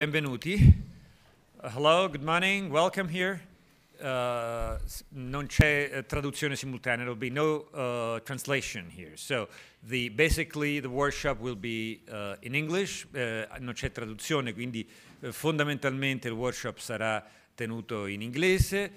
Benvenuti. Uh, hello, good morning, welcome here. Uh, non c'è uh, traduzione simultanea, there will be no uh, translation here. So the, basically the workshop will be uh, in English, uh, non c'è traduzione, quindi fondamentalmente il workshop sarà tenuto in inglese.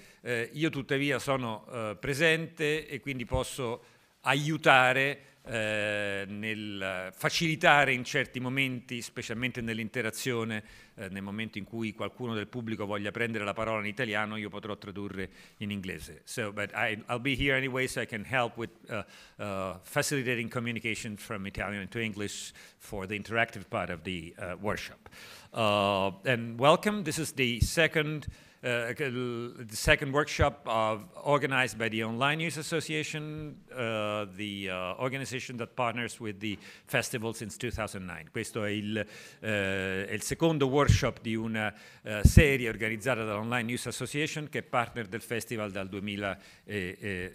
io tuttavia sono presente e quindi posso aiutare eh, nel facilitare in certi momenti, specialmente nell'interazione, eh, nel momento in cui qualcuno del pubblico voglia prendere la parola in italiano, io potrò tradurre in inglese. So, but I, will be here anyway, so I can help with uh, uh, facilitating communication from Italian to English for the interactive part of the uh, workshop. Uh, and welcome. This is the second uh, the second workshop organized by the Online News Association, uh, the uh, organization that partners with the festival since 2009. Questo è il, è il secondo workshop di una serie organizzata dall'Online News Association che è partner del festival dal, 2000,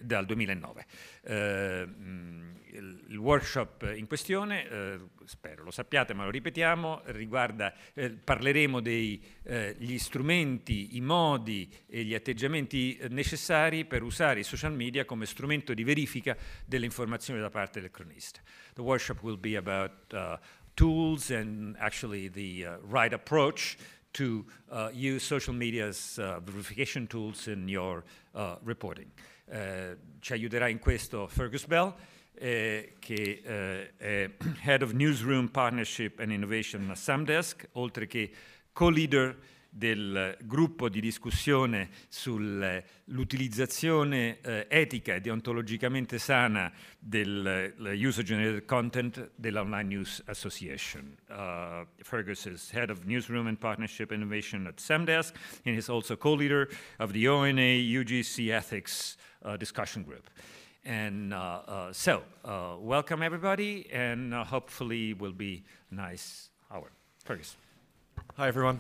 dal 2009. Il, il, workshop in questione, eh, spero lo sappiate ma lo ripetiamo, riguarda, eh, parleremo degli eh, strumenti, i modi e gli atteggiamenti necessari per usare i social media come strumento di verifica delle informazioni da parte del cronista. The workshop will be about uh, tools and actually the uh, right approach to uh, use social media as uh, verification tools in your uh, reporting. Uh, ci aiuterà in questo Fergus Bell eh, che eh, è Head of Newsroom Partnership and Innovation a Samdesk, oltre che co-leader del gruppo di discussione sull'utilizzazione eh, etica e deontologicamente sana del user-generated content dell'Online News Association. Uh, Fergus is head of newsroom and partnership innovation at Samdesk, and is also co-leader of the ONA UGC Ethics discussion group. And uh, uh, so, uh, welcome everybody, and hopefully will be a nice hour. Fergus. Hi everyone.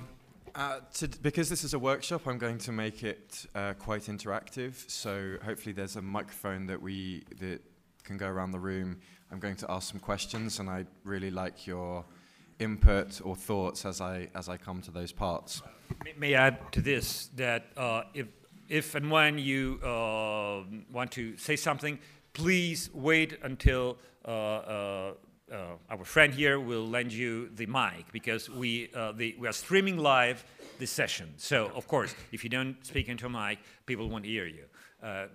Uh, to, because this is a workshop, I'm going to make it uh, quite interactive. So hopefully there's a microphone that we that can go around the room. I'm going to ask some questions, and I really like your input or thoughts as I as I come to those parts. May, may I add to this that uh, if if and when you uh, want to say something, please wait until uh, uh, uh, our friend here will lend you the mic because we, uh, the, we are streaming live this session. So, of course, if you don't speak into a mic, people won't hear you.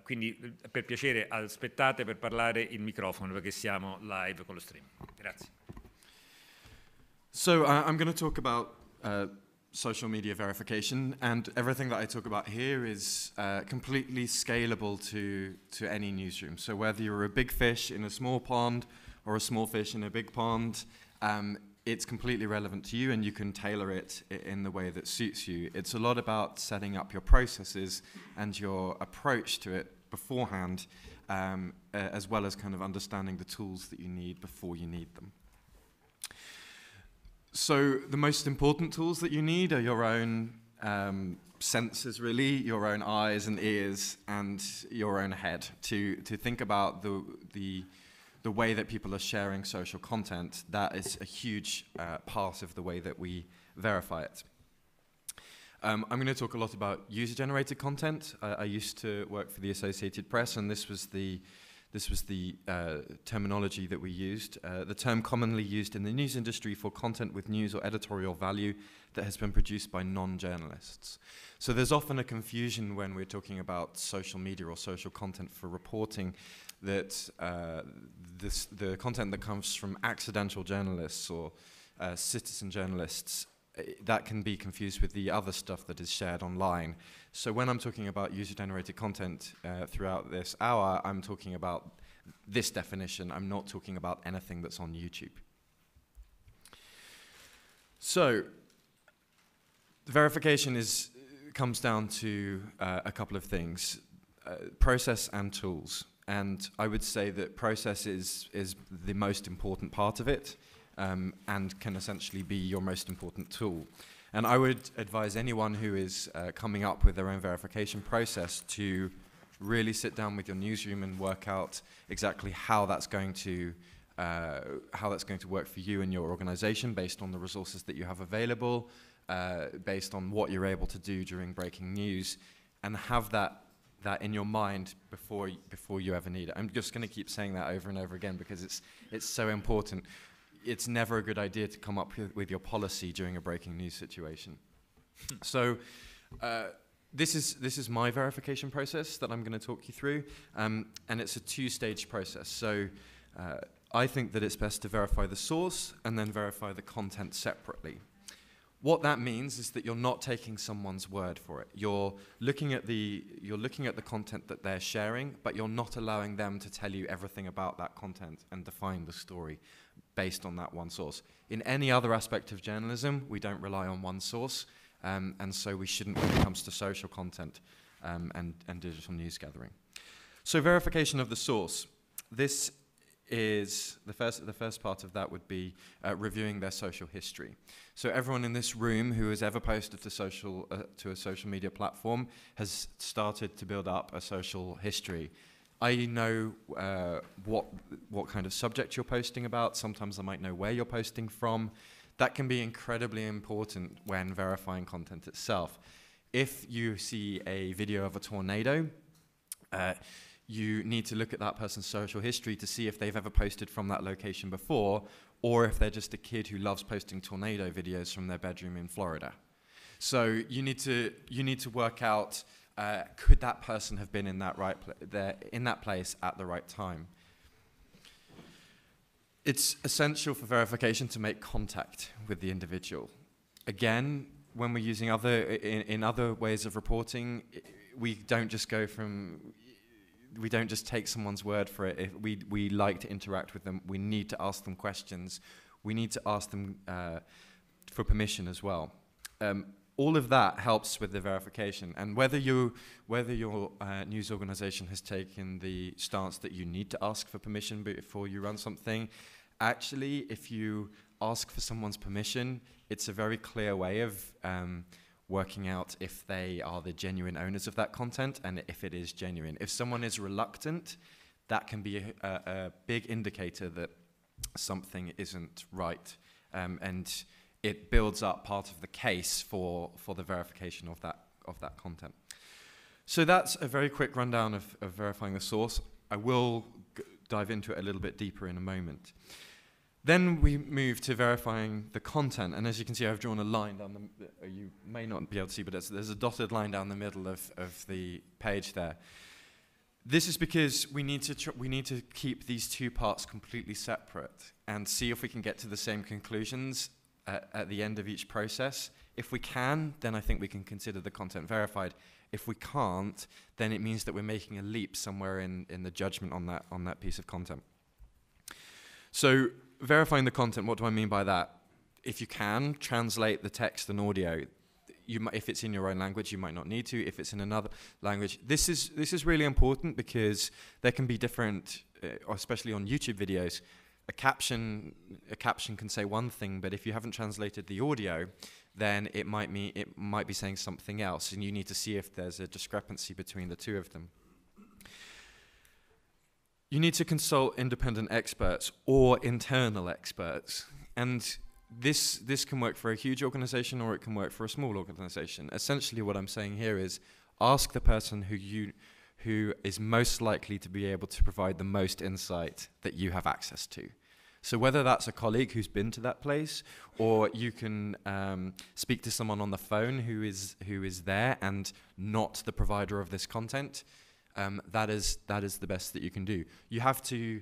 Quindi per piacere aspettate per parlare il microfono perché siamo live con lo stream. Grazie. So I'm going to talk about social media verification, and everything that I talk about here is uh, completely scalable to, to any newsroom. So whether you're a big fish in a small pond or a small fish in a big pond, um, it's completely relevant to you and you can tailor it in the way that suits you. It's a lot about setting up your processes and your approach to it beforehand, um, uh, as well as kind of understanding the tools that you need before you need them. So the most important tools that you need are your own um, senses, really, your own eyes and ears, and your own head to to think about the the the way that people are sharing social content. That is a huge uh, part of the way that we verify it. Um, I'm going to talk a lot about user-generated content. I, I used to work for the Associated Press, and this was the this was the uh, terminology that we used, uh, the term commonly used in the news industry for content with news or editorial value that has been produced by non journalists. So there's often a confusion when we're talking about social media or social content for reporting that uh, this, the content that comes from accidental journalists or uh, citizen journalists that can be confused with the other stuff that is shared online. So when I'm talking about user-generated content uh, throughout this hour, I'm talking about this definition. I'm not talking about anything that's on YouTube. So verification is comes down to uh, a couple of things, uh, process and tools. And I would say that process is, is the most important part of it um, and can essentially be your most important tool. And I would advise anyone who is uh, coming up with their own verification process to really sit down with your newsroom and work out exactly how that's going to uh, how that's going to work for you and your organization based on the resources that you have available, uh, based on what you're able to do during breaking news, and have that that in your mind before before you ever need it. I'm just going to keep saying that over and over again because it's it's so important. It's never a good idea to come up with, with your policy during a breaking news situation. so. Uh, this is this is my verification process that I'm going to talk you through, um, and it's a two-stage process. So, uh, I think that it's best to verify the source and then verify the content separately. What that means is that you're not taking someone's word for it. You're looking at the you're looking at the content that they're sharing, but you're not allowing them to tell you everything about that content and define the story based on that one source. In any other aspect of journalism, we don't rely on one source, um, and so we shouldn't when it comes to social content um, and, and digital news gathering. So verification of the source. This is the first the first part of that would be uh, reviewing their social history. So everyone in this room who has ever posted to social uh, to a social media platform has started to build up a social history. I know uh, what what kind of subject you're posting about. Sometimes I might know where you're posting from. That can be incredibly important when verifying content itself. If you see a video of a tornado, uh, you need to look at that person's social history to see if they've ever posted from that location before or if they're just a kid who loves posting tornado videos from their bedroom in Florida. So you need to you need to work out uh, could that person have been in that right there in that place at the right time. It's essential for verification to make contact with the individual. Again, when we're using other in, in other ways of reporting, we don't just go from we don't just take someone's word for it. If we we like to interact with them, we need to ask them questions. We need to ask them uh, for permission as well. Um, all of that helps with the verification. And whether you whether your uh, news organization has taken the stance that you need to ask for permission before you run something, actually, if you ask for someone's permission, it's a very clear way of um, working out if they are the genuine owners of that content and if it is genuine. If someone is reluctant, that can be a, a, big indicator that something isn't right. Um, and it builds up part of the case for, for the verification of that, of that content. So that's a very quick rundown of, of verifying the source. I will dive into it a little bit deeper in a moment. Then we move to verifying the content, and as you can see, I've drawn a line down the. Uh, you may not be able to see, but there's a dotted line down the middle of, of the page there. This is because we need to we need to keep these two parts completely separate and see if we can get to the same conclusions at, at the end of each process. If we can, then I think we can consider the content verified. If we can't, then it means that we're making a leap somewhere in, in the judgment on that on that piece of content. So verifying the content, what do I mean by that? If you can, translate the text and audio. You if it's in your own language, you might not need to. If it's in another language, this is this is really important because there can be different, uh, especially on YouTube videos. A caption a caption can say one thing, but if you haven't translated the audio, then it might mean it might be saying something else, and you need to see if there's a discrepancy between the two of them. You need to consult independent experts or internal experts. And this, this can work for a huge organization or it can work for a small organization. Essentially, what I'm saying here is ask the person who, you, who is most likely to be able to provide the most insight that you have access to. So, whether that's a colleague who's been to that place, or you can um, speak to someone on the phone who is, who is there and not the provider of this content, um, that is that is the best that you can do. You have to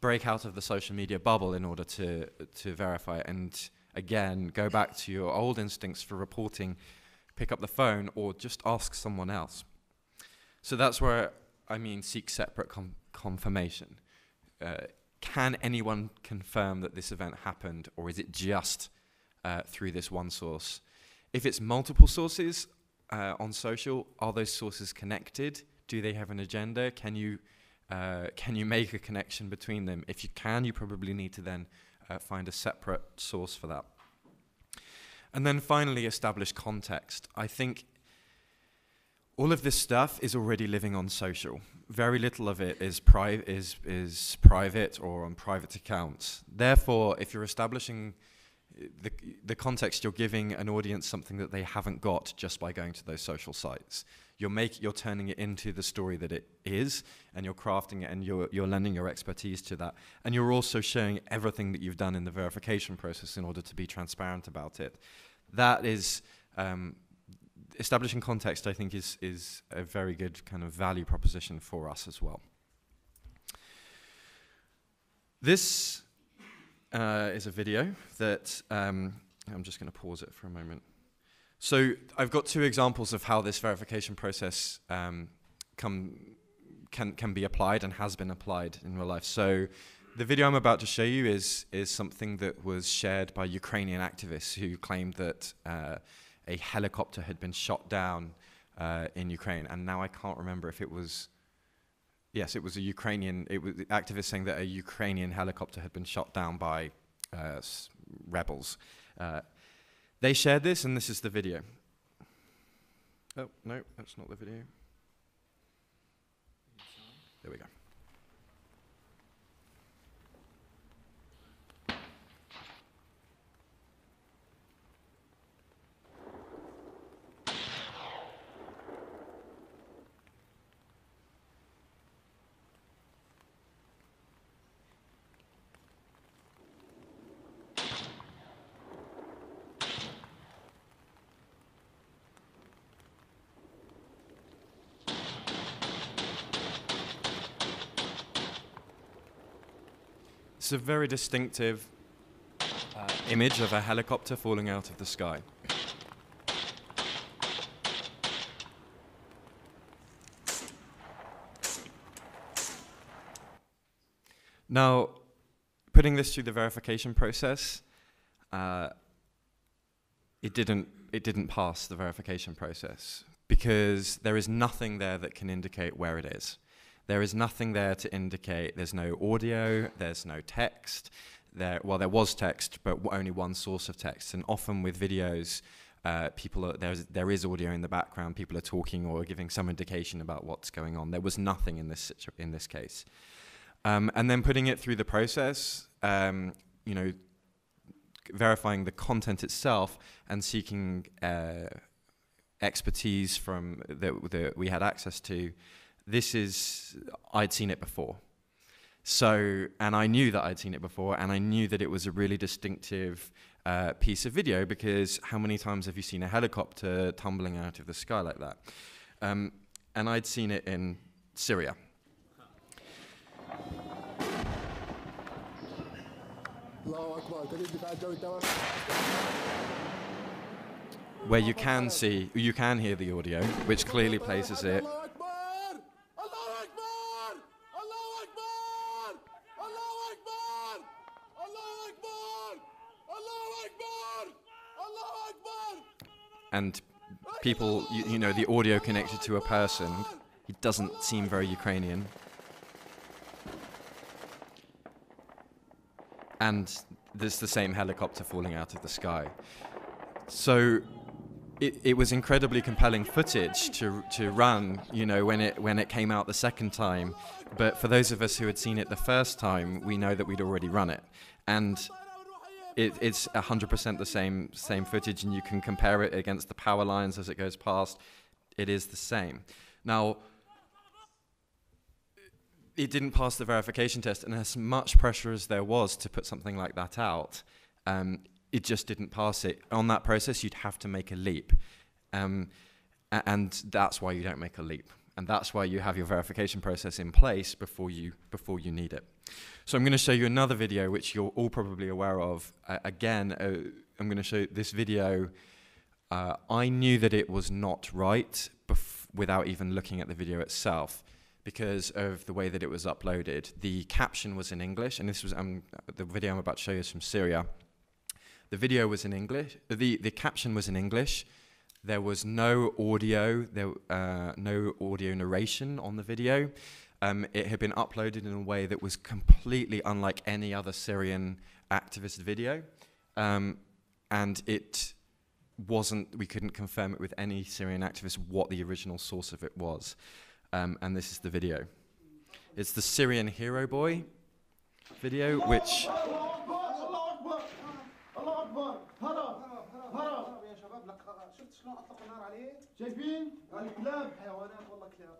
break out of the social media bubble in order to to verify. And again, go back to your old instincts for reporting. Pick up the phone or just ask someone else. So that's where I mean seek separate com- confirmation. Uh, can anyone confirm that this event happened, or is it just uh, through this one source? If it's multiple sources uh, on social, are those sources connected? Do they have an agenda? Can you uh, can you make a connection between them? If you can, you probably need to then uh, find a separate source for that. And then finally, establish context. I think all of this stuff is already living on social. Very little of it is, pri- is, is private or on private accounts. Therefore, if you're establishing the, the context you're giving an audience something that they haven't got just by going to those social sites. You're, make, you're turning it into the story that it is, and you're crafting it, and you're, you're lending your expertise to that. And you're also showing everything that you've done in the verification process in order to be transparent about it. That is um, establishing context, I think, is, is a very good kind of value proposition for us as well. This uh, is a video that um, I'm just going to pause it for a moment. So I've got two examples of how this verification process um, come, can, can be applied and has been applied in real life. So the video I'm about to show you is, is something that was shared by Ukrainian activists who claimed that uh, a helicopter had been shot down uh, in Ukraine. And now I can't remember if it was yes, it was a Ukrainian, it was activists saying that a Ukrainian helicopter had been shot down by uh, rebels. Uh, they shared this, and this is the video. Oh, no, that's not the video. There we go. It's a very distinctive uh, image of a helicopter falling out of the sky. Now, putting this through the verification process, uh, it didn't it didn't pass the verification process because there is nothing there that can indicate where it is. There is nothing there to indicate there's no audio, there's no text. There, well, there was text, but only one source of text. And often with videos, uh, people are, there's, there is audio in the background. People are talking or giving some indication about what's going on. There was nothing in this in this case. Um, and then putting it through the process, um, you know, verifying the content itself and seeking uh, expertise from that we had access to this is, I'd seen it before. So, and I knew that I'd seen it before, and I knew that it was a really distinctive uh, piece of video because how many times have you seen a helicopter tumbling out of the sky like that? Um, and I'd seen it in Syria. Where you can see, you can hear the audio, which clearly places it and people, you, you know, the audio connected to a person, it doesn't seem very Ukrainian. And there's the same helicopter falling out of the sky. So it, it was incredibly compelling footage to, to run, you know, when it, when it came out the second time. But for those of us who had seen it the first time, we know that we'd already run it. And it, it's 100% the same same footage, and you can compare it against the power lines as it goes past. It is the same. Now, it didn't pass the verification test, and as much pressure as there was to put something like that out, um, it just didn't pass it. On that process, you'd have to make a leap, um, and that's why you don't make a leap, and that's why you have your verification process in place before you before you need it. So I'm going to show you another video which you're all probably aware of. Uh, again, uh, I'm going to show this video. Uh, I knew that it was not right without even looking at the video itself because of the way that it was uploaded. The caption was in English, and this was um, the video I'm about to show you is from Syria. The video was in English. The the caption was in English. There was no audio. There uh, no audio narration on the video um, it had been uploaded in a way that was completely unlike any other Syrian activist video. Um, and it wasn't, we couldn't confirm it with any Syrian activist what the original source of it was. Um, and this is the video. It's the Syrian Hero Boy video, which. شلون اطلق النار عليه؟ شايفين؟ الكلاب حيوانات والله كلاب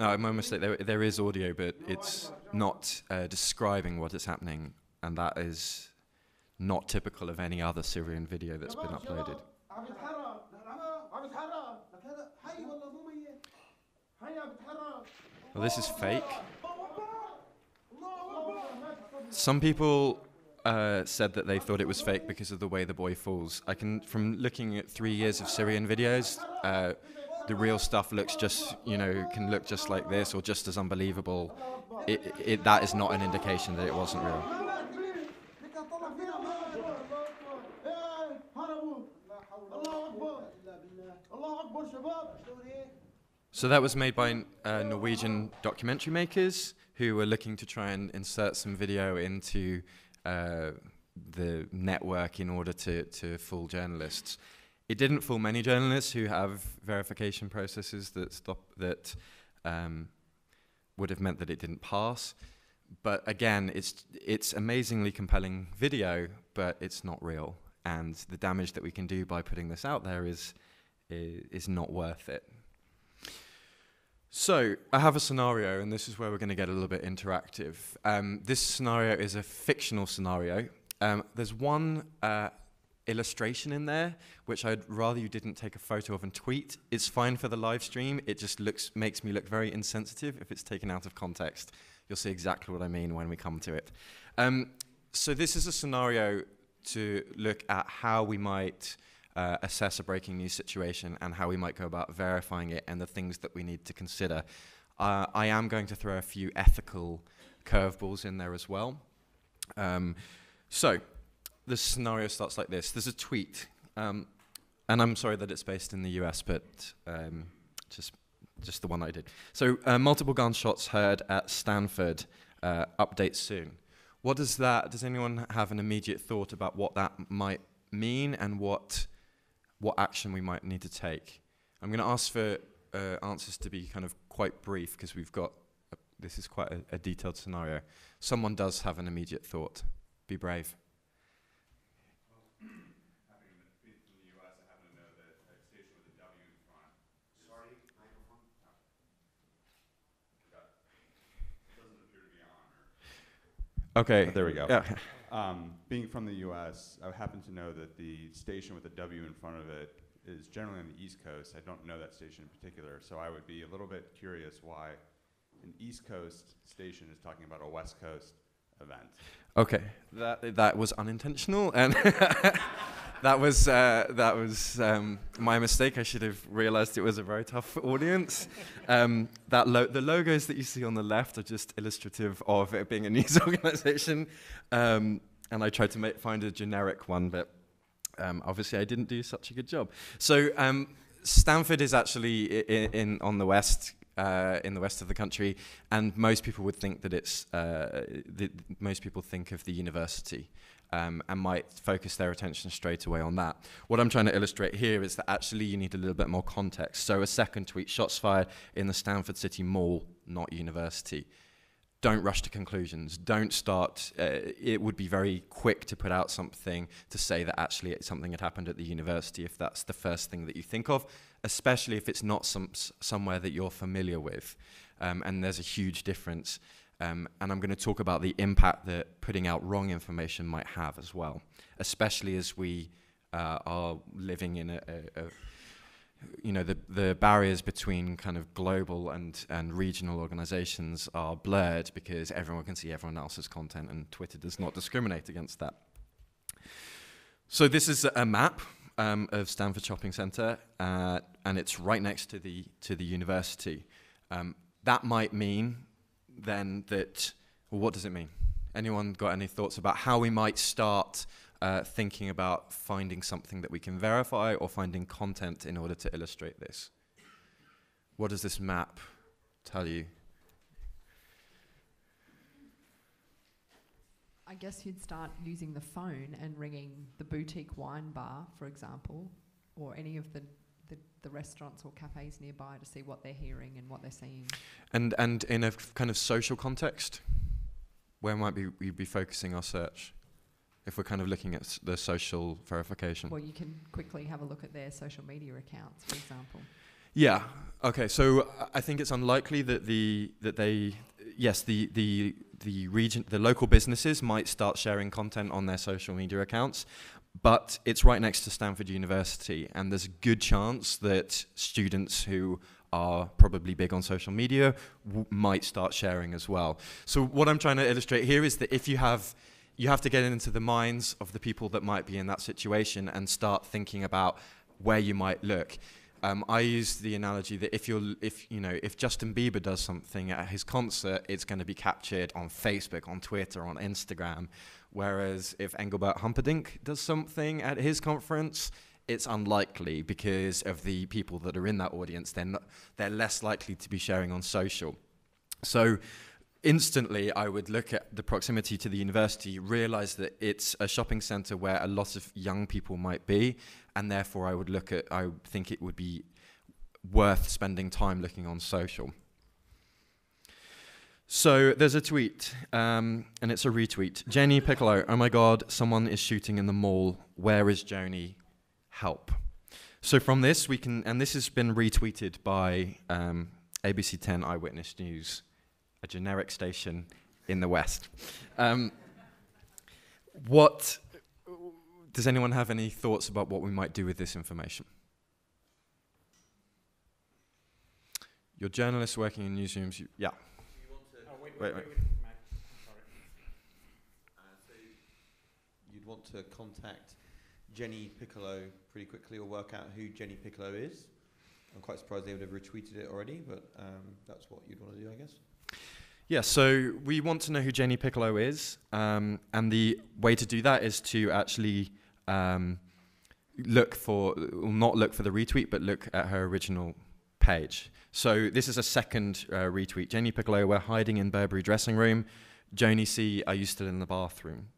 No, my mistake. There, there is audio, but it's not uh, describing what is happening, and that is not typical of any other Syrian video that's been uploaded. عم يتحرك عم يتحرك لك هذا حي والله مو ميت حي عم يتحرك Well, this is fake. الله اكبر Some people uh, said that they thought it was fake because of the way the boy falls. I can, from looking at three years of Syrian videos, uh, the real stuff looks just, you know, can look just like this or just as unbelievable. It, it, that is not an indication that it wasn't real. So that was made by uh, Norwegian documentary makers who were looking to try and insert some video into uh, the network in order to, to fool journalists. It didn't fool many journalists who have verification processes that stop that um, would have meant that it didn't pass. But again, it's it's amazingly compelling video, but it's not real, and the damage that we can do by putting this out there is is, is not worth it. So, I have a scenario, and this is where we're going to get a little bit interactive. Um, this scenario is a fictional scenario. Um, there's one uh, illustration in there, which I'd rather you didn't take a photo of and tweet. It's fine for the live stream. It just looks makes me look very insensitive if it's taken out of context. You'll see exactly what I mean when we come to it. Um, so, this is a scenario to look at how we might uh, assess a breaking news situation and how we might go about verifying it and the things that we need to consider. Uh, I am going to throw a few ethical curveballs in there as well. Um, so, the scenario starts like this there's a tweet, um, and I'm sorry that it's based in the US, but um, just, just the one I did. So, uh, multiple gunshots heard at Stanford, uh, update soon. What does that, does anyone have an immediate thought about what that might mean and what what action we might need to take. I'm going to ask for uh, answers to be kind of quite brief because we've got a, this is quite a, a detailed scenario. Someone does have an immediate thought. Be brave. Okay. There we go. Yeah. Um, being from the U.S., I happen to know that the station with the W in front of it is generally on the East Coast. I don't know that station in particular, so I would be a little bit curious why an East Coast station is talking about a West Coast event. Okay, that that was unintentional, and that was uh, that was um, my mistake. I should have realised it was a very tough audience. Um, that lo- the logos that you see on the left are just illustrative of it being a news organisation, um, and I tried to make, find a generic one, but um, obviously I didn't do such a good job. So um, Stanford is actually in, in on the west uh, in the west of the country, and most people would think that it's uh, most people think of the university. Um, and might focus their attention straight away on that. What I'm trying to illustrate here is that actually you need a little bit more context. So, a second tweet shots fired in the Stanford City Mall, not university. Don't rush to conclusions. Don't start. Uh, it would be very quick to put out something to say that actually something had happened at the university if that's the first thing that you think of, especially if it's not some, somewhere that you're familiar with. Um, and there's a huge difference. Um, and I'm going to talk about the impact that putting out wrong information might have as well, especially as we uh, are living in a, a, a you know the the barriers between kind of global and and regional organizations are blurred because everyone can see everyone else's content and Twitter does not discriminate against that. So this is a map um, of Stanford Shopping Center, uh, and it's right next to the to the university. Um, that might mean then that well, what does it mean? Anyone got any thoughts about how we might start uh, thinking about finding something that we can verify or finding content in order to illustrate this? What does this map tell you? I guess you'd start using the phone and ringing the boutique wine bar, for example, or any of the, the, the restaurants or cafes nearby to see what they're hearing and what they're seeing. And and in a f- kind of social context, where might we, we be focusing our search? If we're kind of looking at s- the social verification. Well, you can quickly have a look at their social media accounts, for example. Yeah. Okay. So uh, I think it's unlikely that the that they yes the the the region the local businesses might start sharing content on their social media accounts, but it's right next to Stanford University, and there's a good chance that students who are probably big on social media might start sharing as well. So what I'm trying to illustrate here is that if you have you have to get into the minds of the people that might be in that situation and start thinking about where you might look. Um, I use the analogy that if you're, if you know, if Justin Bieber does something at his concert, it's going to be captured on Facebook, on Twitter, on Instagram. Whereas if Engelbert Humperdinck does something at his conference, it's unlikely because of the people that are in that audience. They're not, they're less likely to be sharing on social. So instantly I would look at the proximity to the university, realize that it's a shopping center where a lot of young people might be, and therefore I would look at, I think it would be worth spending time looking on social. So there's a tweet, um, and it's a retweet. Jenny Piccolo, oh my god, someone is shooting in the mall. Where is Joni? Help. So from this, we can, and this has been retweeted by um, ABC 10 Eyewitness News a generic station in the West. Um, what does anyone have any thoughts about what we might do with this information? You're journalists working in newsrooms. You, yeah. Wait, wait, wait. You'd want to contact Jenny Piccolo pretty quickly or work out who Jenny Piccolo is. I'm quite surprised they would have retweeted it already, but um, that's what you'd want to do, I guess. Yeah, so we want to know who Jenny Piccolo is, um, and the way to do that is to actually um, look for, well, not look for the retweet, but look at her original page. So this is a second uh, retweet. Jenny Piccolo, we're hiding in Burberry dressing room. Joni C, are you still in the bathroom?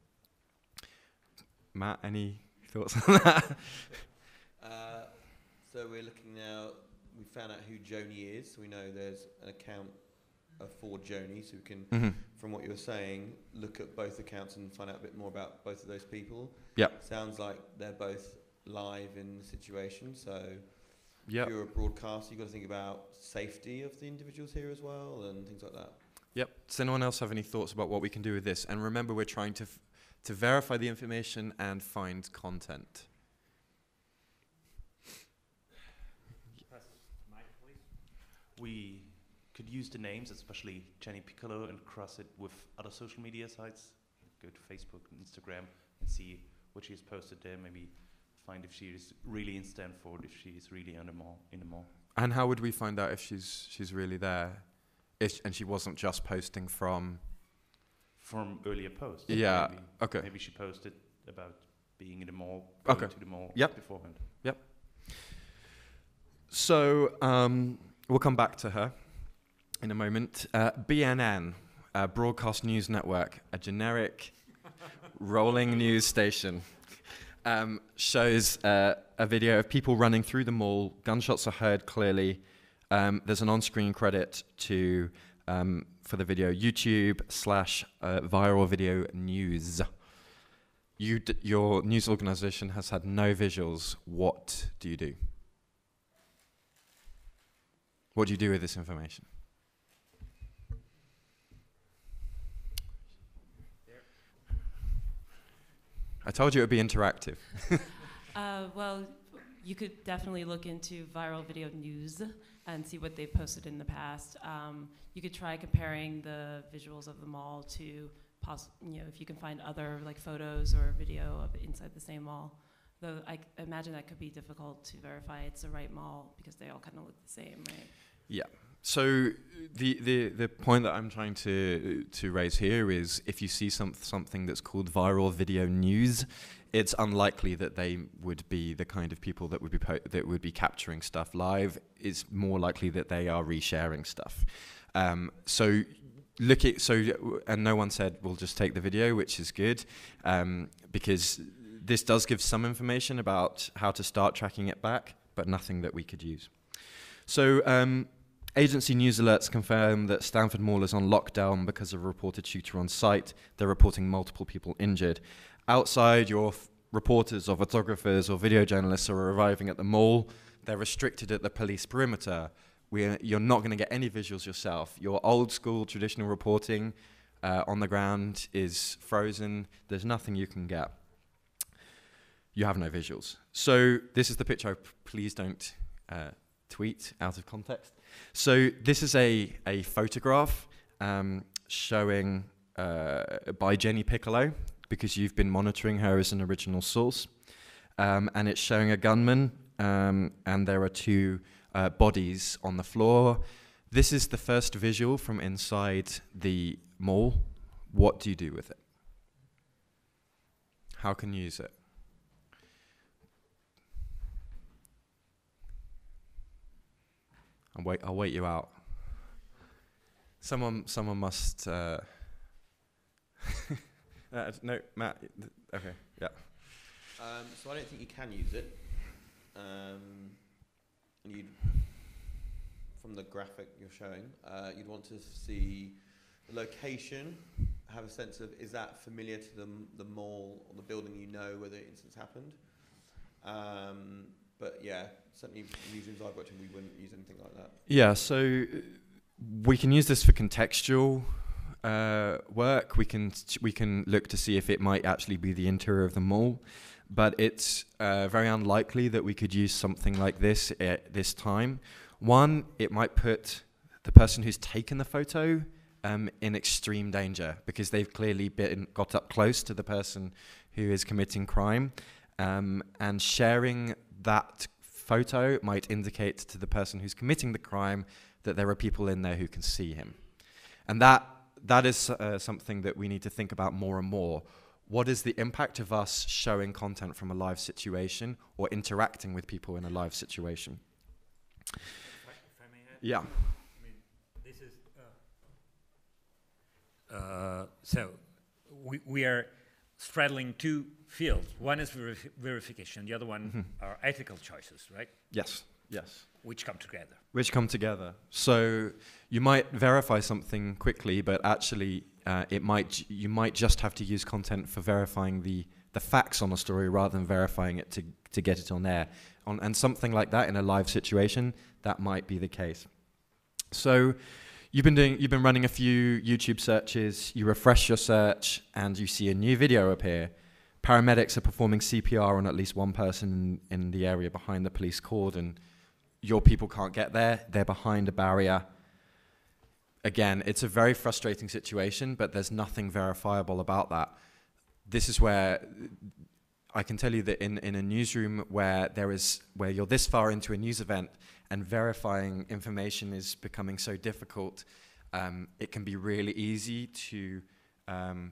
Matt, any thoughts on that? Uh, so we're looking now. We found out who Joni is. So we know there's an account uh, for Joni, so we can, hmm from what you were saying, look at both accounts and find out a bit more about both of those people. Yeah. Sounds like they're both live in the situation. So Yep. if you're a broadcaster, you've got to think about safety of the individuals here as well and things like that. Yep. Does anyone else have any thoughts about what we can do with this? And remember, we're trying to f- to verify the information and find content. We could use the names, especially Jenny Piccolo, and cross it with other social media sites. Go to Facebook and Instagram and see what she has posted there. Maybe find if she is really in Stanford, if she is really in the mall. In the mall. And how would we find out if she's she's really there? If and she wasn't just posting from. From earlier posts. Yeah, Maybe, okay. Maybe she posted about being in the mall, Okay. to the mall Yep. beforehand. Yep. So um, we'll come back to her in a moment. Uh, BNN, uh, Broadcast News Network, a generic rolling news station, um, shows uh, a video of people running through the mall. Gunshots are heard clearly. Um, there's an on-screen credit to um, for the video YouTube slash uh, viral video news. You d- your news organization has had no visuals. What do you do? What do you do with this information? I told you it would be interactive. Uh, well, you could definitely look into viral video news and see what they've posted in the past. Um, you could try comparing the visuals of the mall to, poss- you know, if you can find other like photos or video of inside the same mall. Though I imagine that could be difficult to verify it's the right mall because they all kind of look the same, right? So the, the, the point that I'm trying to to raise here is if you see some, something that's called viral video news, it's unlikely that they would be the kind of people that would be that would be capturing stuff live. It's more likely that they are resharing stuff. Um, so look at so and no one said we'll just take the video, which is good um, because this does give some information about how to start tracking it back, but nothing that we could use. So. Um, Agency news alerts confirm that Stanford Mall is on lockdown because of a reported shooter on site. They're reporting multiple people injured. Outside, your f- reporters or photographers or video journalists are arriving at the mall. They're restricted at the police perimeter. We're, you're not going to get any visuals yourself. Your old school traditional reporting uh, on the ground is frozen. There's nothing you can get. You have no visuals. So this is the picture. Please don't uh, tweet out of context. So this is a, a photograph um, showing uh, by Jenny Piccolo because you've been monitoring her as an original source. Um, and it's showing a gunman, um, and there are two uh, bodies on the floor. This is the first visual from inside the mall. What do you do with it? How can you use it? I'll wait. I'll wait you out. Someone, someone must. Uh, uh, no, Matt. Okay, yeah. Um, so I don't think you can use it. Um, and you'd, from the graphic you're showing, uh, you'd want to see the location, have a sense of is that familiar to the, the mall or the building you know where the incident happened. Um, but yeah, certainly in newsrooms I've worked in, we wouldn't use anything like that. Yeah, so we can use this for contextual uh, work. We can we can look to see if it might actually be the interior of the mall, but it's uh, very unlikely that we could use something like this at this time. One, it might put the person who's taken the photo um, in extreme danger because they've clearly been got up close to the person who is committing crime, um, and sharing that photo might indicate to the person who's committing the crime that there are people in there who can see him. And that, that is uh, something that we need to think about more and more. What is the impact of us showing content from a live situation or interacting with people in a live situation? Yeah. I mean, This is. Uh, uh, so, we, we are straddling two fields. One is verif- verification, the other one are ethical choices, right? Yes. Yes. Which come together. which come together. So you might verify something quickly, but actually, uh, it might you might just have to use content for verifying the the facts on a story rather than verifying it to to get it on air. On and something like that in a live situation, that might be the case. So. You've been doing. You've been running a few YouTube searches. You refresh your search, and you see a new video appear. Paramedics are performing CPR on at least one person in, the area behind the police cordon your people can't get there, they're behind a barrier. Again, it's a very frustrating situation, but there's nothing verifiable about that. This is where I can tell you that in, in a newsroom where there is where you're this far into a news event and verifying information is becoming so difficult, um, it can be really easy to um,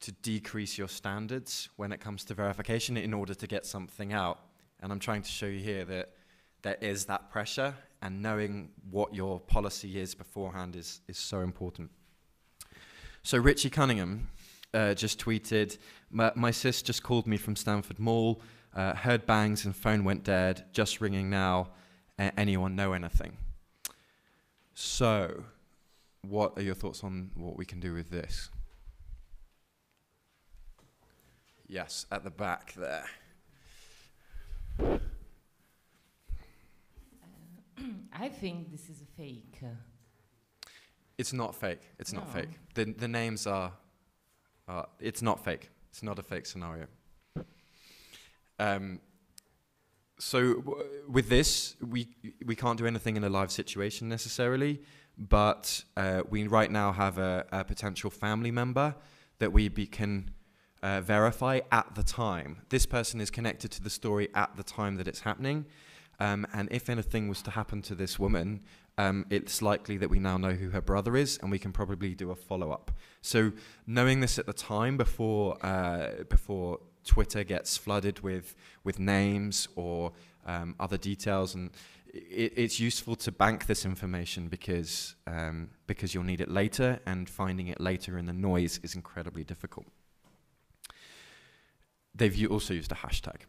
to decrease your standards when it comes to verification in order to get something out. And I'm trying to show you here that there is that pressure, and knowing what your policy is beforehand is, is so important. So, Richie Cunningham uh, just tweeted my, my sis just called me from Stanford Mall, uh, heard bangs and phone went dead, just ringing now. A- anyone know anything? So, what are your thoughts on what we can do with this? Yes, at the back there. I think this is a fake. It's not fake. It's not fake. The the names are. Uh, it's not fake. It's not a fake scenario. Um, so w- with this, we we can't do anything in a live situation necessarily, but uh, we right now have a, a potential family member that we be, can uh, verify at the time. This person is connected to the story at the time that it's happening, um, and if anything was to happen to this woman, um, it's likely that we now know who her brother is, and we can probably do a follow up. So knowing this at the time before uh, before Twitter gets flooded with with names or um, other details, and it, it's useful to bank this information because um, because you'll need it later, and finding it later in the noise is incredibly difficult. They've also used a hashtag.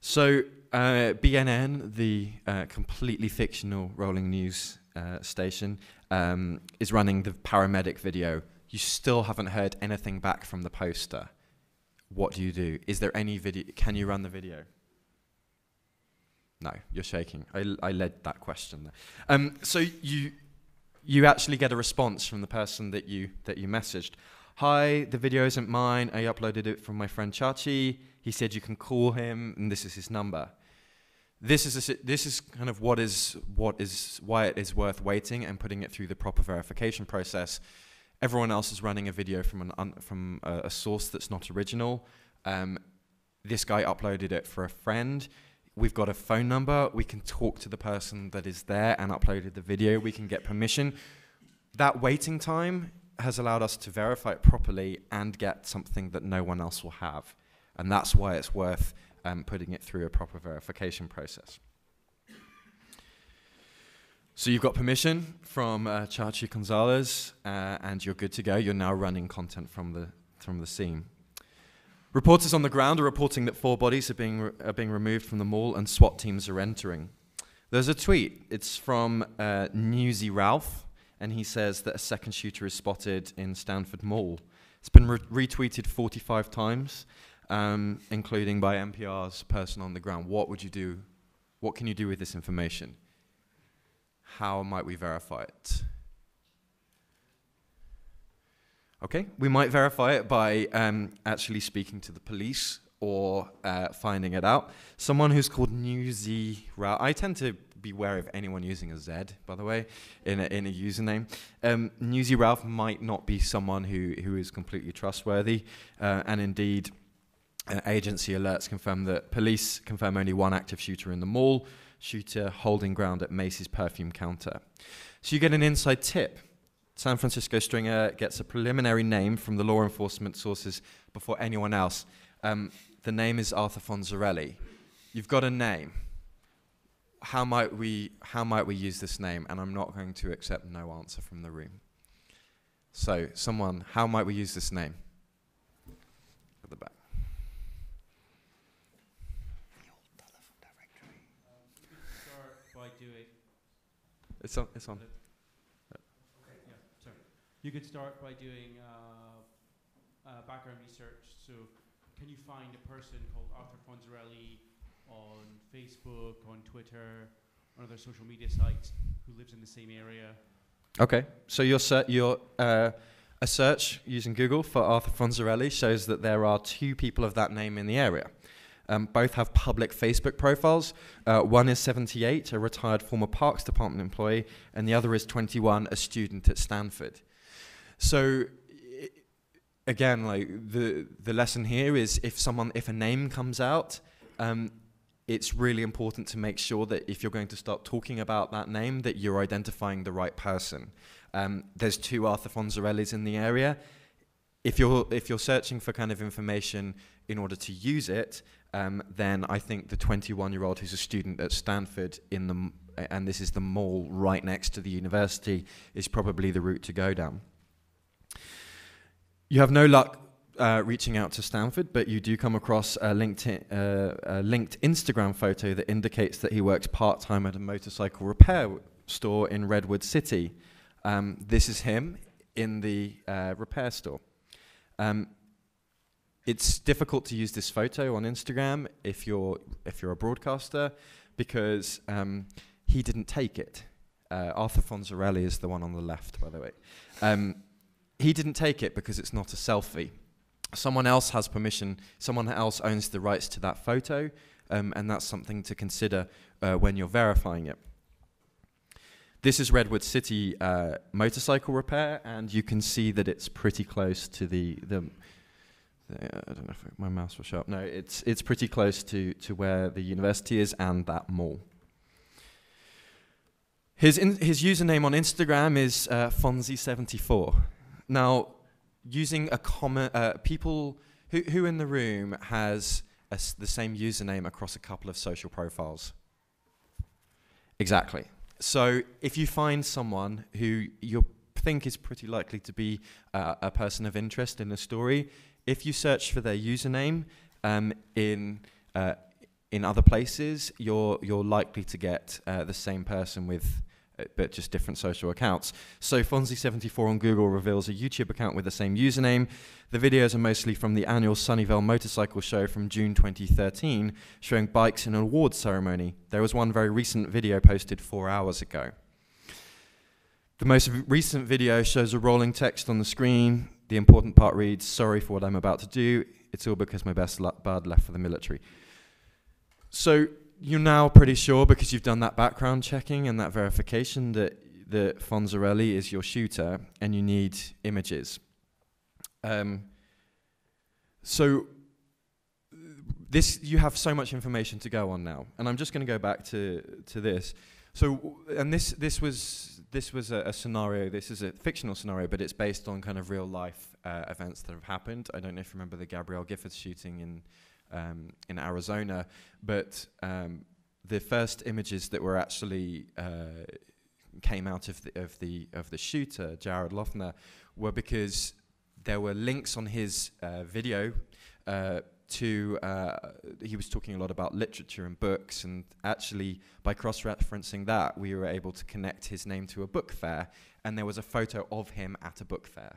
So, uh, BNN, the uh, completely fictional rolling news uh, station, um, is running the paramedic video. You still haven't heard anything back from the poster. What do you do? Is there any video? Can you run the video? No, you're shaking. I, I led that question. There. Um, so you you actually get a response from the person that you that you messaged. Hi, the video isn't mine. I uploaded it from my friend Chachi. He said you can call him, and this is his number. This is a, this is kind of what is what is why it is worth waiting and putting it through the proper verification process. Everyone else is running a video from an un, from a, a source that's not original. Um, this guy uploaded it for a friend. We've got a phone number. We can talk to the person that is there and uploaded the video. We can get permission. That waiting time has allowed us to verify it properly and get something that no one else will have. And that's why it's worth um, putting it through a proper verification process. So you've got permission from uh, Chachi Gonzalez, uh, and you're good to go. You're now running content from the from the scene. Reporters on the ground are reporting that four bodies are being re- are being removed from the mall, and SWAT teams are entering. There's a tweet. It's from uh, Newsy Ralph, and he says that a second shooter is spotted in Stanford Mall. It's been re- retweeted 45 times, um, including by NPR's person on the ground. What would you do? What can you do with this information? How might we verify it? Okay, we might verify it by um, actually speaking to the police or uh, finding it out. Someone who's called Newsy Ralph. I tend to be wary of anyone using a Z, by the way, in a, in a username. Um, Newsy Ralph might not be someone who, who is completely trustworthy, uh, and indeed, uh, agency alerts confirm that police confirm only one active shooter in the mall, shooter holding ground at Macy's perfume counter. So you get an inside tip. San Francisco Stringer gets a preliminary name from the law enforcement sources before anyone else. Um, the name is Arthur Fonzarelli. You've got a name. How might we how might we use this name? And I'm not going to accept no answer from the room. So, someone, how might we use this name? At the back. It's on. It's on. Okay, Yeah, sorry. You could start by doing uh, uh, background research. So, can you find a person called Arthur Fonzarelli on Facebook, on Twitter, on other social media sites who lives in the same area? Okay, so your ser- your uh, a search using Google for Arthur Fonzarelli shows that there are two people of that name in the area. Um, both have public Facebook profiles. Uh, one is 78, a retired former Parks Department employee, and the other is 21, a student at Stanford. So, again, like the the lesson here is if someone if a name comes out, um, it's really important to make sure that if you're going to start talking about that name, that you're identifying the right person. Um, there's two Arthur Fonzarellis in the area. If you're if you're searching for kind of information in order to use it, um, then I think the 21-year-old who's a student at Stanford in the and this is the mall right next to the university is probably the route to go down. You have no luck uh, reaching out to Stanford, but you do come across a LinkedIn, uh, a linked Instagram photo that indicates that he works part time at a motorcycle repair store in Redwood City. Um, this is him in the uh, repair store. Um, it's difficult to use this photo on Instagram if you're if you're a broadcaster because um, he didn't take it. Uh, Arthur Fonzarelli is the one on the left, by the way. Um, he didn't take it because it's not a selfie. Someone else has permission. Someone else owns the rights to that photo, um, and that's something to consider uh, when you're verifying it. This is Redwood City uh, motorcycle repair, and you can see that it's pretty close to the the. I don't know if my mouse will show up. No, it's it's pretty close to to where the university is and that mall. His in, his username on Instagram is uh, Fonzie74. Now, using a common uh, people who who in the room has a the same username across a couple of social profiles. Exactly. So if you find someone who you think is pretty likely to be uh, a person of interest in the story, if you search for their username um, in uh, in other places, you're you're likely to get uh, the same person with. Uh, but just different social accounts. So Fonzie74 on Google reveals a YouTube account with the same username. The videos are mostly from the annual Sunnyvale Motorcycle Show from June 2013, showing bikes in an awards ceremony. There was one very recent video posted four hours ago. The most recent video shows a rolling text on the screen. The important part reads, Sorry for what I'm about to do. It's all because my best lu- bud left for the military. So you're now pretty sure because you've done that background checking and that verification that that Fonzarelli is your shooter and you need images. Um, so this you have so much information to go on now, and I'm just going to go back to to this. So and this this was this was a, a scenario. This is a fictional scenario, but it's based on kind of real life uh, events that have happened. I don't know if you remember the Gabrielle Giffords shooting in um, in Arizona, but um, the first images that were actually uh, came out of the of the of the shooter, Jared Loughner, were because there were links on his uh, video uh, to uh, he was talking a lot about literature and books, and actually by cross-referencing that, we were able to connect his name to a book fair, and there was a photo of him at a book fair,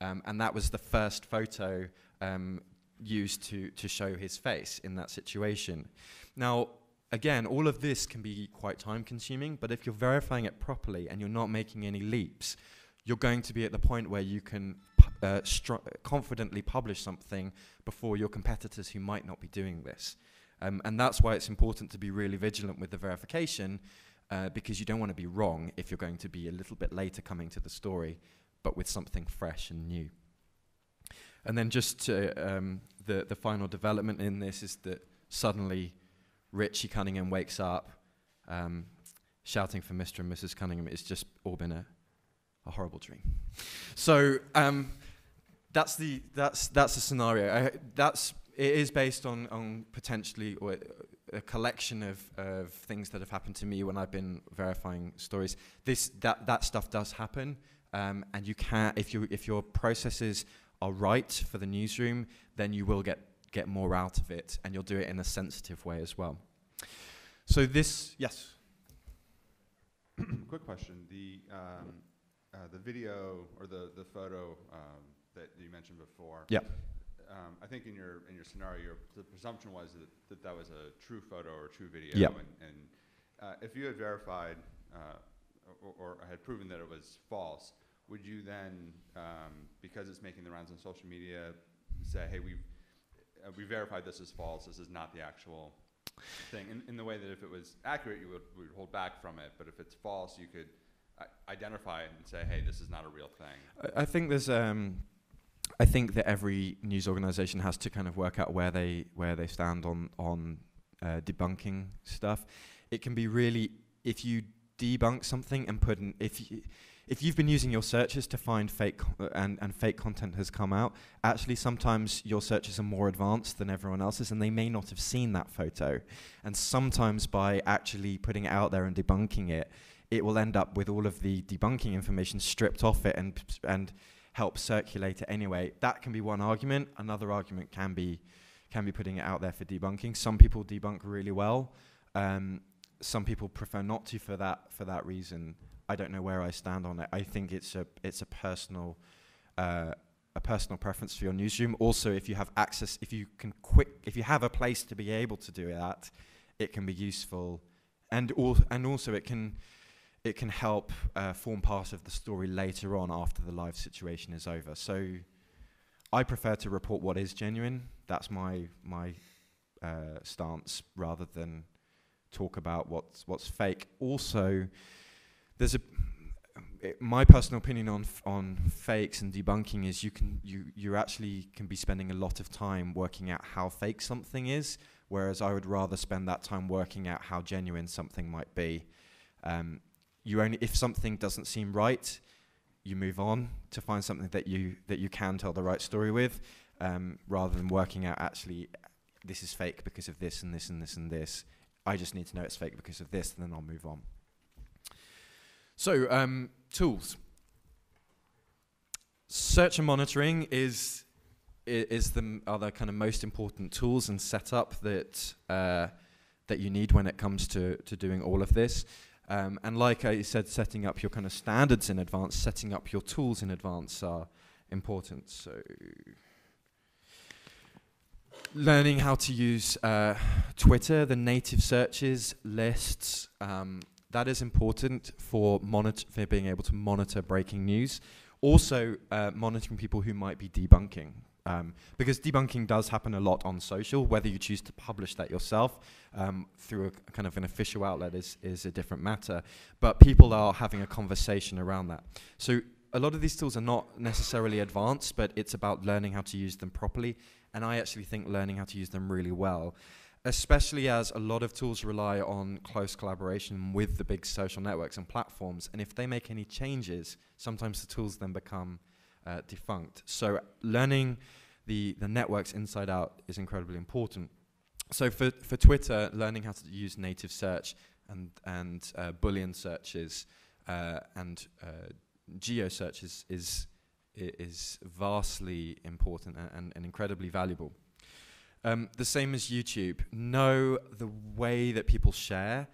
um, and that was the first photo um, used to to show his face in that situation. Now. Again, all of this can be quite time consuming, but if you're verifying it properly and you're not making any leaps, you're going to be at the point where you can uh, confidently publish something before your competitors who might not be doing this. Um, and that's why it's important to be really vigilant with the verification uh, because you don't want to be wrong if you're going to be a little bit later coming to the story, but with something fresh and new. And then just to, um, the, the final development in this is that suddenly Richie Cunningham wakes up um, shouting for Mr. and Mrs. Cunningham. It's just all been a, a horrible dream. So um, that's the that's that's the scenario. I, that's it is based on on potentially or a collection of, of things that have happened to me when I've been verifying stories. This that that stuff does happen, um, and you can if you if your processes are right for the newsroom, then you will get get more out of it, and you'll do it in a sensitive way as well. So this yes. Quick question: the um, uh, the video or the the photo um, that you mentioned before. Yep. Um, I think in your in your scenario, your, the presumption was that, that that was a true photo or a true video. Yep. And, and uh, if you had verified uh, or, or had proven that it was false, would you then, um, because it's making the rounds on social media, say, "Hey, we uh, we verified this is false. This is not the actual thing." In, in the way that if it was accurate, you would, would hold back from it, but if it's false, you could uh, identify it and say, "Hey, this is not a real thing." I, I think there's um, I think that every news organization has to kind of work out where they where they stand on on uh, debunking stuff. It can be really if you debunk something and put an if you, if you've been using your searches to find fake co- uh, and and fake content has come out, actually sometimes your searches are more advanced than everyone else's and they may not have seen that photo. And sometimes by actually putting it out there and debunking it, it will end up with all of the debunking information stripped off it and and help circulate it anyway. That can be one argument. Another argument can be can be putting it out there for debunking. Some people debunk really well. Um, some people prefer not to for that for that reason. I don't know where I stand on it. I think it's a it's a personal uh, a personal preference for your newsroom. Also, if you have access, if you can quick, if you have a place to be able to do that, it can be useful, and al- and also it can it can help uh, form part of the story later on after the live situation is over. So I prefer to report what is genuine. That's my my uh, stance rather than talk about what's what's fake. Also, there's a it, my personal opinion on on fakes and debunking is you can you you actually can be spending a lot of time working out how fake something is, whereas I would rather spend that time working out how genuine something might be. Um, you only if something doesn't seem right, you move on to find something that you that you can tell the right story with, um, rather than working out actually this is fake because of this and this and this and this. I just need to know it's fake because of this, and then I'll move on. So um, tools. Search and monitoring is is the the kind of most important tools and setup that uh, that you need when it comes to to doing all of this. Um, and like I said, setting up your kind of standards in advance, setting up your tools in advance are important. So, learning how to use uh, Twitter, the native searches, lists, um, that is important for, monitor for being able to monitor breaking news. Also, uh, monitoring people who might be debunking. Um, because debunking does happen a lot on social, whether you choose to publish that yourself um, through a kind of an official outlet is, is a different matter. But people are having a conversation around that. So a lot of these tools are not necessarily advanced, but it's about learning how to use them properly. And I actually think learning how to use them really well, especially as a lot of tools rely on close collaboration with the big social networks and platforms. And if they make any changes, sometimes the tools then become uh, defunct. So learning the, the networks inside out is incredibly important. So for, for Twitter, learning how to use native search and, and uh, Boolean searches uh, and uh, geo searches is, i- is vastly important and, and incredibly valuable. Um, the same as YouTube. Know the way that people share.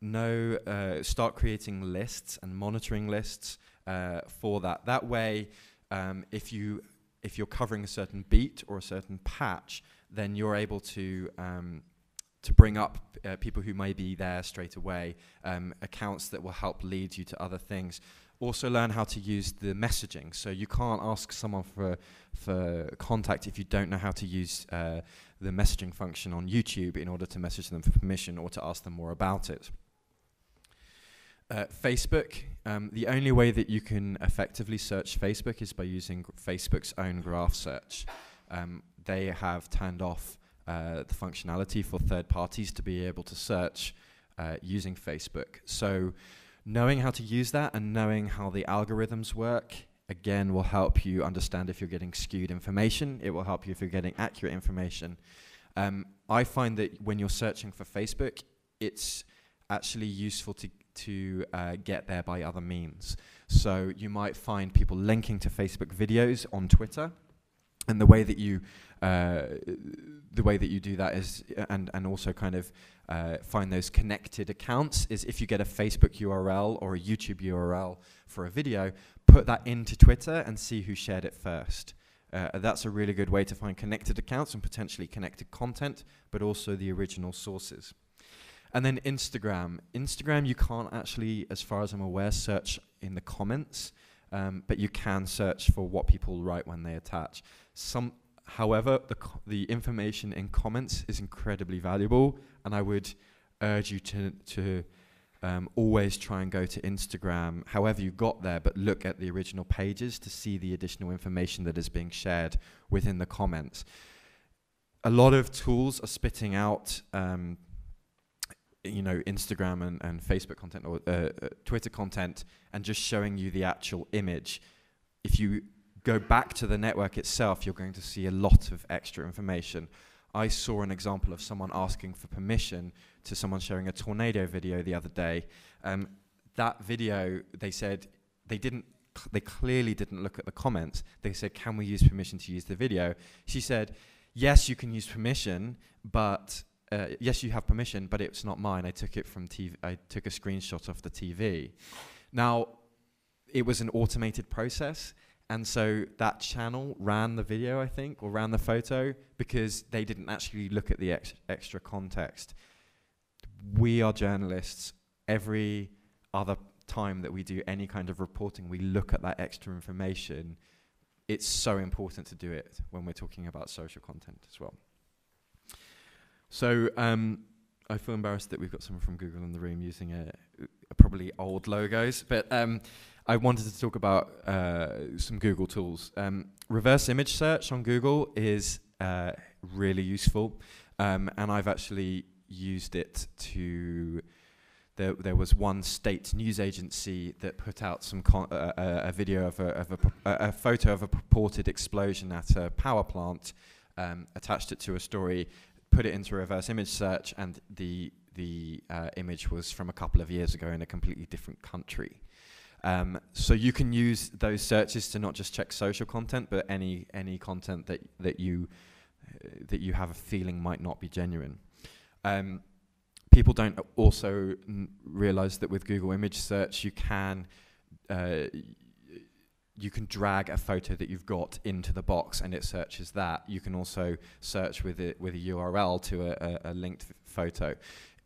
Know, uh, start creating lists and monitoring lists uh, for that. That way, um, if you if you're covering a certain beat or a certain patch, then you're able to um, to bring up uh, people who may be there straight away, um, accounts that will help lead you to other things. Also, learn how to use the messaging. So you can't ask someone for for contact if you don't know how to use uh, the messaging function on YouTube in order to message them for permission or to ask them more about it. Uh, Facebook, um, the only way that you can effectively search Facebook is by using Facebook's own graph search. Um, they have turned off uh, the functionality for third parties to be able to search uh, using Facebook. So, knowing how to use that and knowing how the algorithms work again will help you understand if you're getting skewed information. It will help you if you're getting accurate information. Um, I find that when you're searching for Facebook, it's actually useful to to uh, get there by other means. So you might find people linking to Facebook videos on Twitter, and the way that you uh, the way that you do that is and and also kind of uh, find those connected accounts is if you get a Facebook URL or a YouTube URL for a video, put that into Twitter and see who shared it first. Uh, that's a really good way to find connected accounts and potentially connected content, but also the original sources. And then Instagram. Instagram, you can't actually, as far as I'm aware, search in the comments, um, but you can search for what people write when they attach. Some, however, the co- the information in comments is incredibly valuable, and I would urge you to to um, always try and go to Instagram, however you got there, but look at the original pages to see the additional information that is being shared within the comments. A lot of tools are spitting out. Um, you know Instagram and, and Facebook content or uh, uh, Twitter content and just showing you the actual image. If you go back to the network itself, you're going to see a lot of extra information. I saw an example of someone asking for permission to someone sharing a tornado video the other day. Um, that video, they said they didn't. cl- They clearly didn't look at the comments. They said, "Can we use permission to use the video?" She said, "Yes, you can use permission, but uh, yes, you have permission, but it's not mine. I took it from TV. I took a screenshot of the TV. Now, it was an automated process, and so that channel ran the video, I think, or ran the photo because they didn't actually look at the ex- extra context. We are journalists. Every other time that we do any kind of reporting, we look at that extra information. It's so important to do it when we're talking about social content as well. So um, I feel embarrassed that we've got someone from Google in the room using a, probably old logos, but um, I wanted to talk about uh, some Google tools. Um, reverse image search on Google is uh, really useful, um, and I've actually used it to. There, there was one state news agency that put out some uh, uh, a video of a, of a, a photo of a purported explosion at a power plant, um, attached it to a story, put it into reverse image search, and the the uh, image was from a couple of years ago in a completely different country. Um, so you can use those searches to not just check social content, but any any content that that you uh, that you have a feeling might not be genuine. Um, people don't also realize that with Google image search, you can uh, you can drag a photo that you've got into the box and it searches that. You can also search with it with a URL to a, a, a linked photo.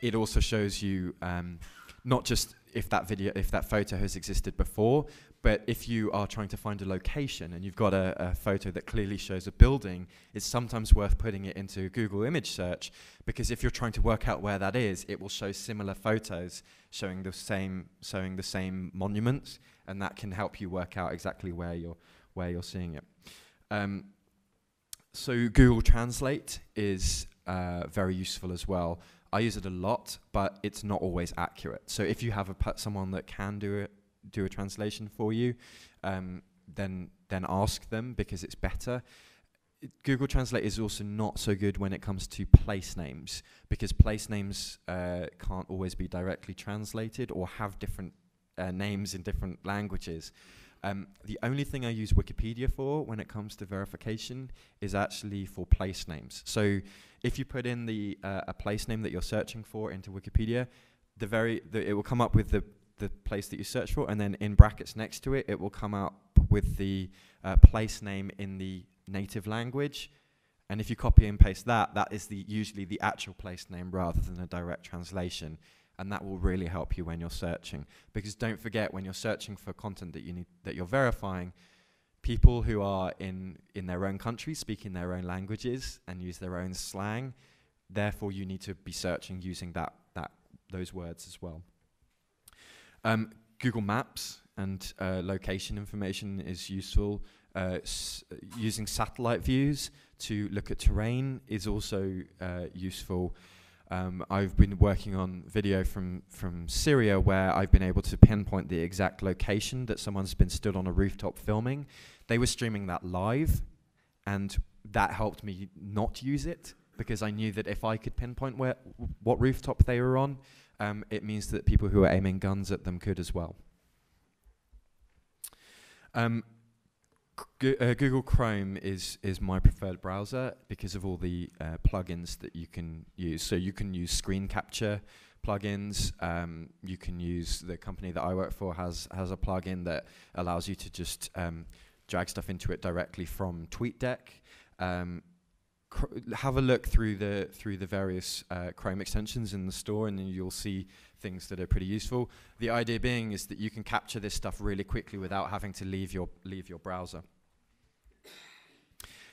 It also shows you um, not just if that video, if that photo has existed before, but if you are trying to find a location and you've got a, a photo that clearly shows a building, it's sometimes worth putting it into Google image search because if you're trying to work out where that is, it will show similar photos showing the same showing the same monuments, and that can help you work out exactly where you're where you're seeing it. Um, so Google Translate is uh, very useful as well. I use it a lot, but it's not always accurate. So if you have a someone that can do it, do a translation for you, um, then then ask them because it's better. Google Translate is also not so good when it comes to place names because place names uh, can't always be directly translated or have different uh, names in different languages. Um, the only thing I use Wikipedia for when it comes to verification is actually for place names. So if you put in the uh, a place name that you're searching for into Wikipedia, the very the, it will come up with the the place that you search for, and then in brackets next to it, it will come up with the uh, place name in the native language. And if you copy and paste that, that is the usually the actual place name rather than a direct translation. And that will really help you when you're searching. Because don't forget, when you're searching for content that you need that you're verifying, people who are in in their own country speaking their own languages and use their own slang, therefore you need to be searching using that that those words as well. Um, Google Maps and uh, location information is useful. Uh, using satellite views to look at terrain is also uh, useful. Um, I've been working on video from, from Syria where I've been able to pinpoint the exact location that someone's been stood on a rooftop filming. They were streaming that live, and that helped me not use it because I knew that if I could pinpoint where what rooftop they were on, um, it means that people who are aiming guns at them could as well. Um, Uh, Google Chrome is is my preferred browser because of all the uh, plugins that you can use. So you can use screen capture plugins. Um, you can use the company that I work for has has a plugin that allows you to just um, drag stuff into it directly from TweetDeck. Um, cr- have a look through the through the various uh, Chrome extensions in the store, and you'll see things that are pretty useful. The idea being is that you can capture this stuff really quickly without having to leave your leave your browser.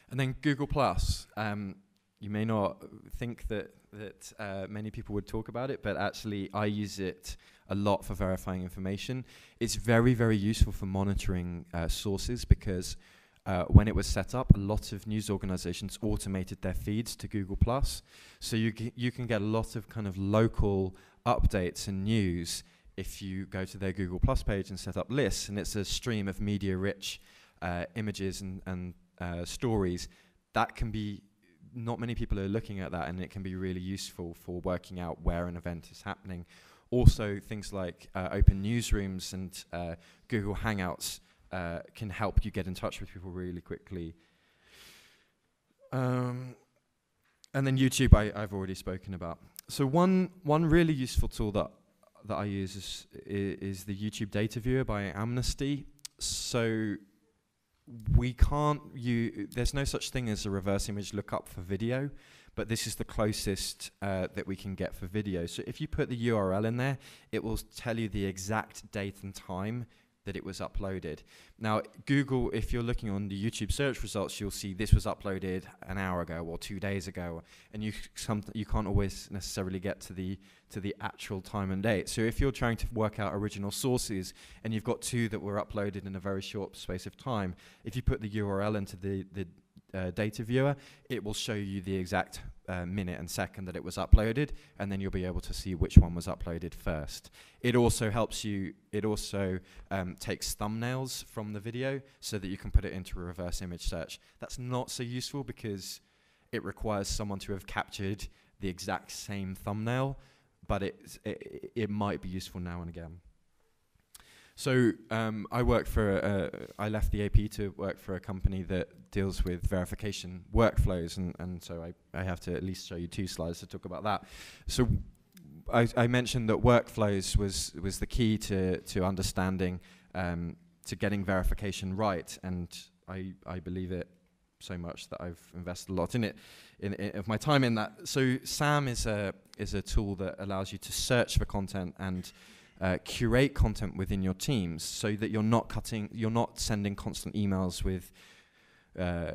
And then Google Plus. Um, you may not think that that uh, many people would talk about it, but actually I use it a lot for verifying information. It's very very useful for monitoring uh, sources because uh, when it was set up, a lot of news organizations automated their feeds to Google Plus, so you you can get a lot of kind of local updates and news if you go to their Google Plus page and set up lists, and it's a stream of media-rich uh, images and and uh, stories. That can be not many people are looking at that, and it can be really useful for working out where an event is happening. Also, things like uh, open newsrooms and uh, Google Hangouts uh, can help you get in touch with people really quickly. Um, and then YouTube, I, I've already spoken about. So one one really useful tool that that I use is, is the YouTube Data Viewer by Amnesty. So we can't you there's no such thing as a reverse image lookup for video but this is the closest uh, that we can get for video so if you put the url in there it will tell you the exact date and time that it was uploaded. Now google if you're looking on the youtube search results you'll see this was uploaded an hour ago or two days ago and you some you can't always necessarily get to the to the actual time and date. So if you're trying to work out original sources and you've got two that were uploaded in a very short space of time if you put the URL into the, the uh, data viewer, it will show you the exact uh, minute and second that it was uploaded, and then you'll be able to see which one was uploaded first. It also helps you, it also um, takes thumbnails from the video so that you can put it into a reverse image search. That's not so useful because it requires someone to have captured the exact same thumbnail, but it, it, it might be useful now and again. So um, I work for. I left the AP to work for a company that deals with verification workflows, and, and so I, I have to at least show you two slides to talk about that. So I, I mentioned that workflows was was the key to to understanding um, to getting verification right, and I I believe it so much that I've invested a lot in it, in, in of my time in that. So SAM is a is a tool that allows you to search for content and uh, curate content within your teams, so that you're not cutting, you're not sending constant emails with. Uh,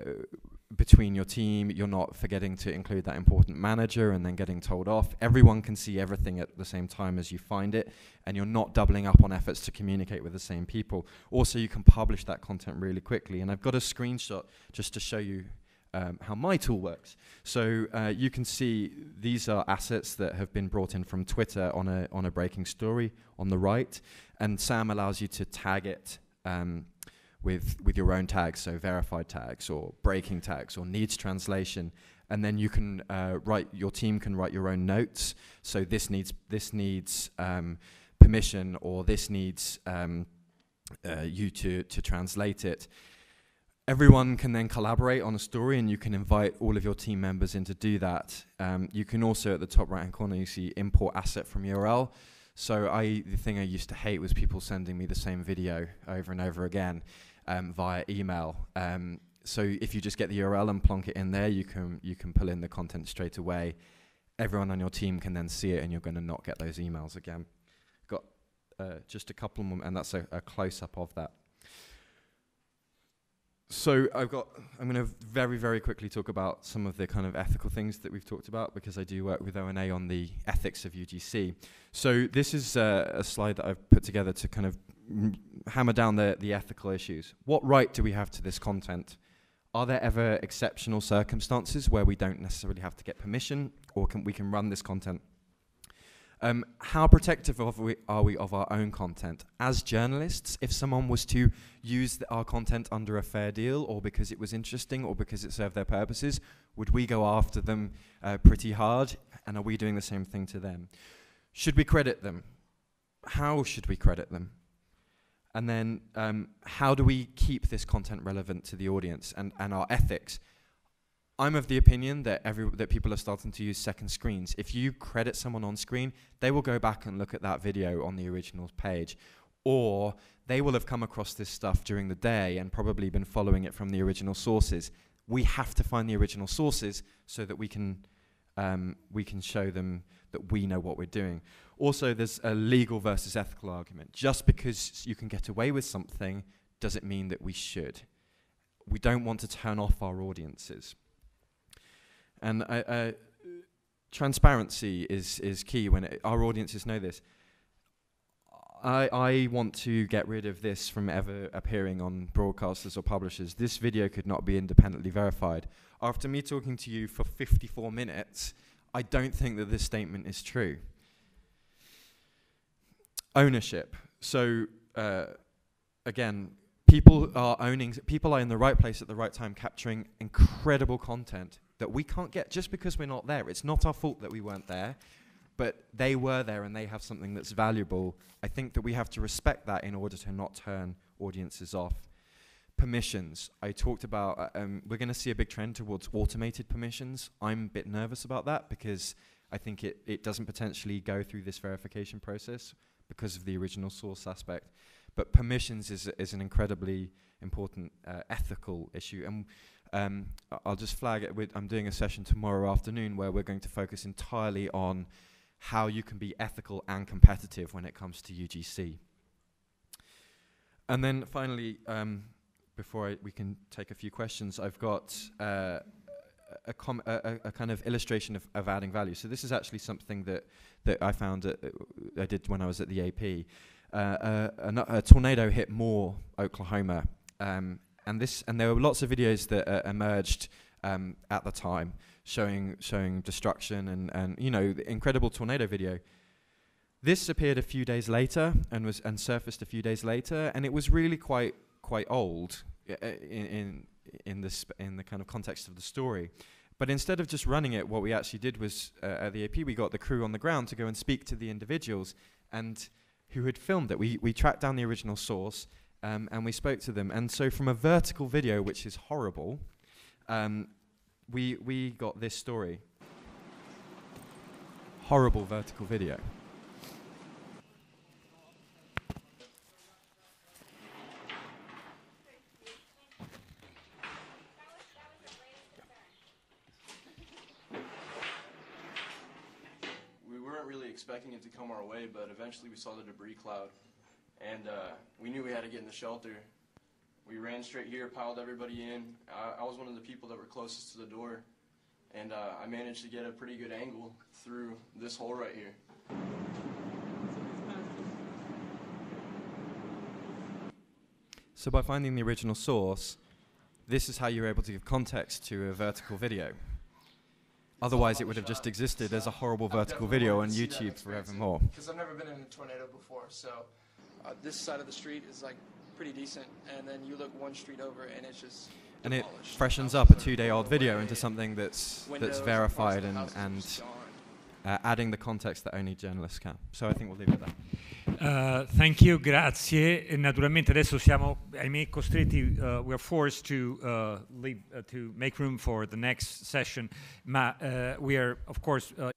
between your team, you're not forgetting to include that important manager and then getting told off. Everyone can see everything at the same time as you find it, and you're not doubling up on efforts to communicate with the same people. Also, you can publish that content really quickly. And I've got a screenshot just to show you um, how my tool works. So uh, you can see these are assets that have been brought in from Twitter on a on a breaking story on the right, and SAM allows you to tag it. Um, with with your own tags, so verified tags or breaking tags or needs translation, and then you can uh, write. Your team can write your own notes. So this needs this needs um, permission, or this needs um, uh, you to to translate it. Everyone can then collaborate on a story, and you can invite all of your team members in to do that. Um, you can also, at the top right hand corner, you see import asset from URL. So I, the thing I used to hate was people sending me the same video over and over again um, via email. Um, so if you just get the URL and plonk it in there, you can you can pull in the content straight away. Everyone on your team can then see it, and you're going to not get those emails again. Got uh, just a couple more, and that's a, a close up of that. So I've got. I'm going to very, very quickly talk about some of the kind of ethical things that we've talked about because I do work with ONA on the ethics of UGC. So this is uh, a slide that I've put together to kind of hammer down the, the ethical issues. What right do we have to this content? Are there ever exceptional circumstances where we don't necessarily have to get permission or can we can run this content? Um, how protective we are we of our own content? As journalists, if someone was to use our content under a fair deal or because it was interesting or because it served their purposes, would we go after them uh, pretty hard? And are we doing the same thing to them? Should we credit them? How should we credit them? And then, um, how do we keep this content relevant to the audience and, and our ethics? I'm of the opinion that every that people are starting to use second screens. If you credit someone on screen, they will go back and look at that video on the original page, or they will have come across this stuff during the day and probably been following it from the original sources. We have to find the original sources so that we can um, we can show them that we know what we're doing. Also, there's a legal versus ethical argument. Just because you can get away with something does it mean that we should. We don't want to turn off our audiences. And uh, uh, transparency is, is key when it, our audiences know this. I, I want to get rid of this from ever appearing on broadcasters or publishers. This video could not be independently verified. After me talking to you for 54 minutes, I don't think that this statement is true ownership. So uh, again, people are owning. People are in the right place at the right time, capturing incredible content that we can't get just because we're not there. It's not our fault that we weren't there, but they were there and they have something that's valuable. I think that we have to respect that in order to not turn audiences off. Permissions. I talked about. Uh, um, we're going to see a big trend towards automated permissions. I'm a bit nervous about that because I think it, it doesn't potentially go through this verification process because of the original source aspect. But permissions is, is an incredibly important uh, ethical issue. And um, I'll just flag it. With, I'm doing a session tomorrow afternoon where we're going to focus entirely on how you can be ethical and competitive when it comes to UGC. And then finally, um, before I, we can take a few questions, I've got uh, a, a, a, kind of illustration of, of, adding value. So this is actually something that that I found uh, I did when I was at the AP. Uh, a, a, tornado hit Moore, Oklahoma, um, and this and there were lots of videos that uh, emerged um, at the time showing showing destruction and and you know the incredible tornado video. This appeared a few days later and was and surfaced a few days later, and it was really quite quite old in, in in the in the kind of context of the story. But instead of just running it, what we actually did was uh, at the AP we got the crew on the ground to go and speak to the individuals, and who had filmed it. We, we tracked down the original source um, and we spoke to them. And so, from a vertical video, which is horrible, um, we, we got this story. Horrible vertical video. We weren't really expecting it to come our way, but eventually we saw the debris cloud, and uh, we knew we had to get in the shelter. We ran straight here, piled everybody in. I, I was one of the people that were closest to the door, and uh, I managed to get a pretty good angle through this hole right here. So, by finding the original source, this is how you're able to give context to a vertical video. Otherwise, it would have just existed as a horrible vertical video on YouTube forevermore. Because I've never been in a tornado before, so uh, this side of the street is like pretty decent, and then you look one street over, and it's just And it freshens up a two-day-old video into something that's that's and parts of verified and and uh, adding the context that only journalists can. So I think we'll leave it there. Uh, thank you, grazie. E naturalmente adesso siamo, ahimè, costretti, uh, we are forced to uh, leave, uh, to make room for the next session, ma uh, we are, of course, uh,